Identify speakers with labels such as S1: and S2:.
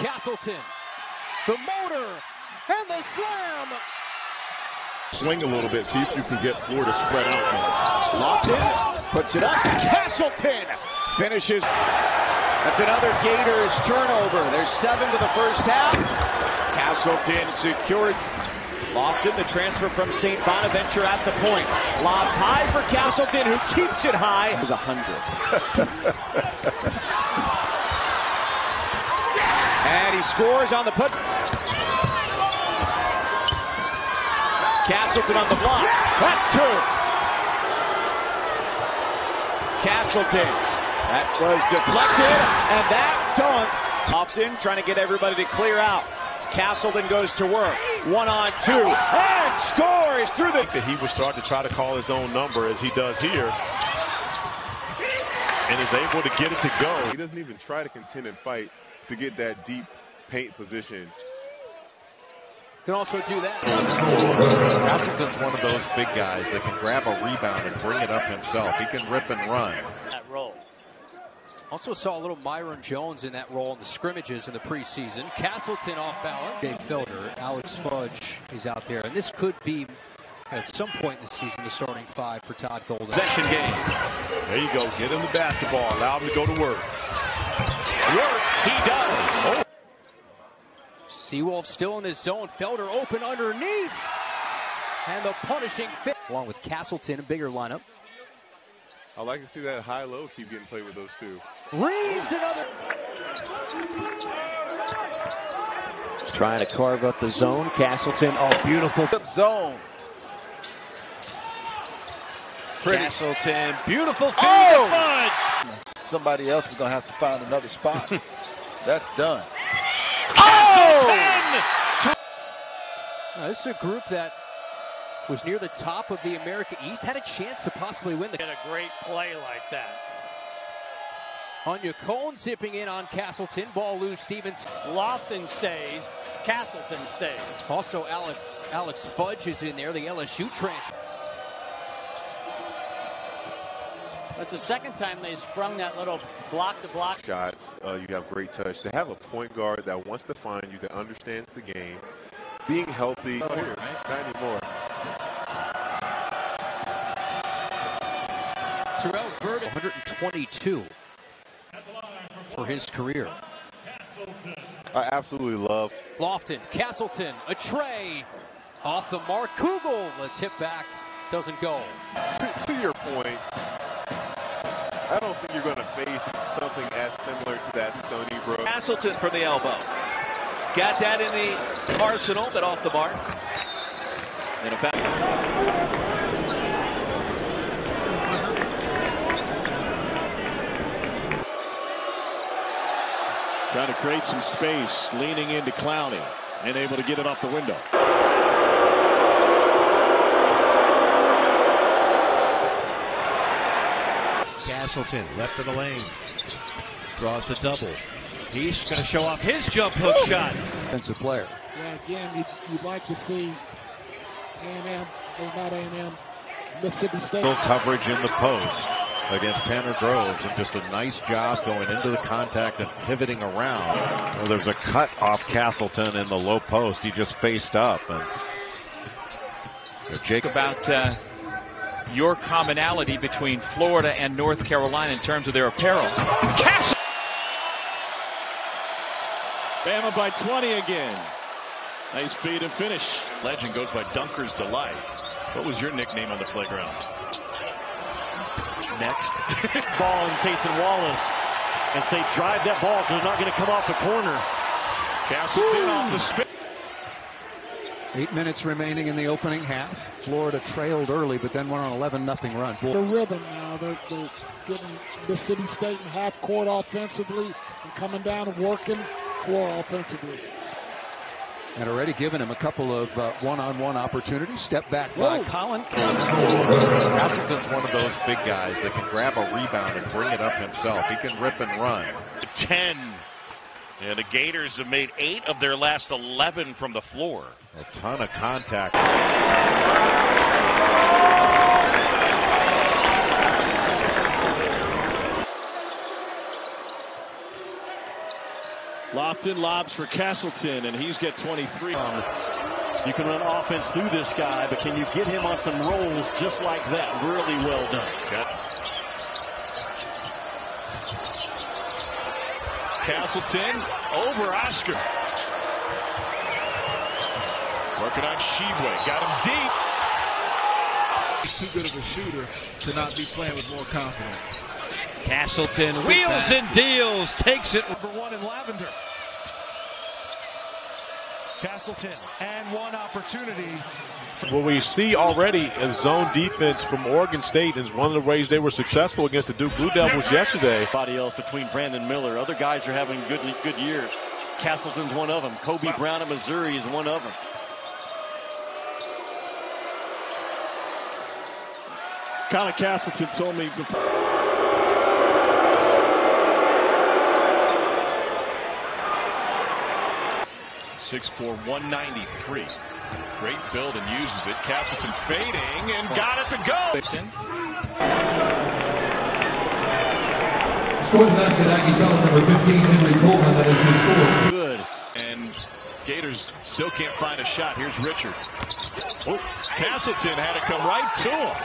S1: Castleton. The motor and the slam.
S2: Swing a little bit, see if you can get Florida spread out.
S3: Lofton puts it up. Castleton finishes. That's another Gators turnover. There's seven to the first half. Castleton secured. Lofton, the transfer from St. Bonaventure at the point. Lobs high for Castleton, who keeps it high. It was a hundred. and he scores on the put. Castleton on the block. That's two. Castleton. That was deflected, and that dunk. Lofton trying to get everybody to clear out. Castleton goes to work. One on two. And scores through the.
S2: He would start to try to call his own number as he does here. And is able to get it to go.
S4: He doesn't even try to contend and fight to get that deep paint position.
S1: Can also do that.
S5: Castleton's one of those big guys that can grab a rebound and bring it up himself. He can rip and run.
S1: That role. Also saw a little Myreon Jones in that role in the scrimmages in the preseason. Castleton off balance. Dave Felder, Alex Fudge is out there. And this could be, at some point in the season, the starting five for Todd Golden.
S3: Possession game.
S2: There you go. Get him the basketball. Allow him to go to work.
S3: Work. He.
S1: Seawolf still in this zone. Felder open underneath. And the punishing fit. Along with Castleton, a bigger lineup.
S4: I like to see that high-low keep getting played with those two.
S1: Reeves another.
S3: Trying to carve up the zone. Castleton, oh, beautiful.
S6: Zone. Pretty.
S3: Castleton, beautiful feed
S6: Oh! Somebody else is going to have to find another spot. That's done.
S3: Oh!
S1: Now, this is a group that was near the top of the America East, had a chance to possibly win the.
S7: Get a great play like that.
S1: Anya Cone zipping in on Castleton. Ball loose. Stevens.
S7: Lofton stays. Castleton stays.
S1: Also, Alex, Alex Fudge is in there, the LSU transfer.
S7: That's the second time they sprung that little block to block.
S4: Shots, uh, you have great touch. To have a point guard that wants to find you, that understands the game, being healthy. Oh, here, not anymore.
S1: Terrell Verdon, 122 for his career.
S4: I absolutely love.
S1: Lofton, Castleton, a tray off the mark. Kugel, the tip back doesn't go.
S4: To, to your point, I don't think you're going to face something as similar to that Stony Brook.
S3: Castleton from the elbow. He's got that in the arsenal, but off the mark. And a foul.
S5: Trying to create some space, leaning into Clowney, and able to get it off the window.
S8: Castleton, left of the lane. Draws the double. He's going to show off his jump hook shot.
S6: Defensive player.
S9: Yeah, again, you'd, you'd like to see A&M, not A&M, Mississippi State.
S5: Full coverage in the post against Tanner Groves, and just a nice job going into the contact and pivoting around. Well, there's a cut off Castleton in the low post. He just faced up. And Jake
S8: About uh, your commonality between Florida and North Carolina in terms of their apparel. Castle.
S5: Bama by 20 again. Nice feed and finish.
S2: Legend goes by Dunker's Delight. What was your nickname on the playground?
S8: Next. ball in Cason Wallace. And say drive that ball because it's not going to come off the corner.
S2: Castleton off the spin.
S10: Eight minutes remaining in the opening half. Florida trailed early, but then went on 11 nothing run.
S9: The rhythm now. They're, they're getting Mississippi State in half court offensively and coming down and working floor offensively.
S10: And already given him a couple of uh, one-on-one opportunities. Step back by
S9: Whoa.
S10: Colin.
S5: Castleton's one of those big guys that can grab a rebound and bring it up himself. He can rip and run.
S11: 10. And the Gators have made eight of their last 11 from the floor.
S5: A ton of contact.
S12: Lofton lobs for Castleton, and he's got 23.
S13: Um, you can run offense through this guy, but can you get him on some rolls just like that? Really well done.
S12: Castleton over Oscar. Working on Tshiebwe. Got him deep.
S6: Too good of a shooter to not be playing with more confidence.
S8: Castleton wheels and deals, takes it.
S12: Number one in Lavender. Castleton and one opportunity.
S14: What we see already is zone defense from Oregon State is one of the ways they were successful against the Duke Blue Devils yesterday.
S13: Body else between Brandon Miller. Other guys are having good good years. Castleton's one of them. Kobe Brown of Missouri is one of them.
S12: Connor Castleton told me before. Six four one ninety three. Great build and uses it. Castleton fading and got it to go.
S15: Scores basket, Aggie Fellows, number 15, Henry Coleman, that has been scored.
S12: Good. And Gators still can't find a shot. Here's Richard. Oh, Castleton had to come right to him.